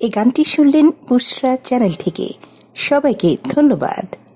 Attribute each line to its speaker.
Speaker 1: এই গানটি শুনলেন বুসরা চ্যানেল থেকে। সবাইকে ধন্যবাদ।